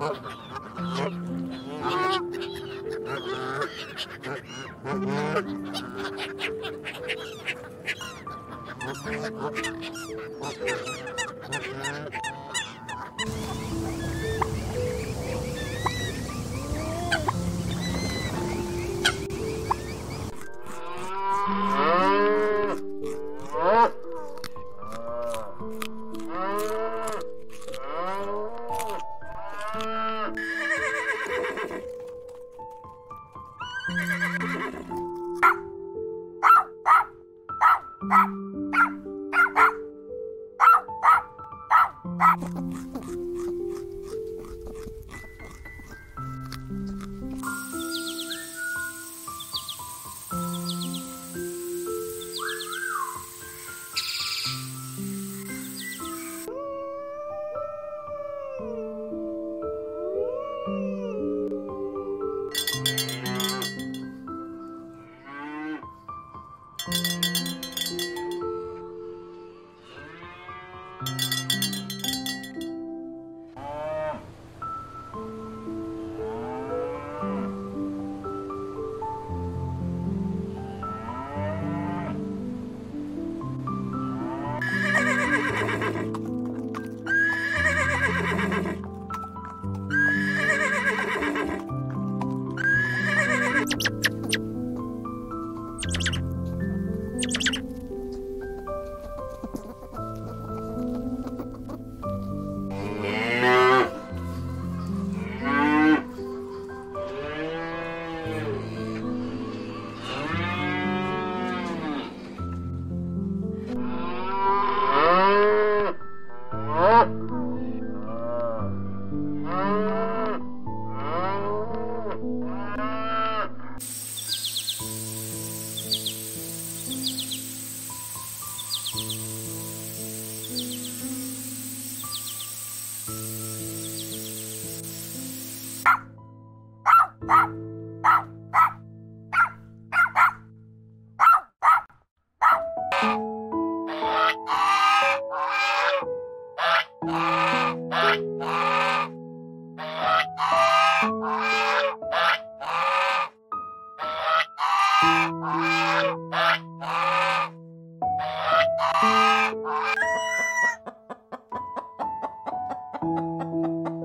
Oh, うん。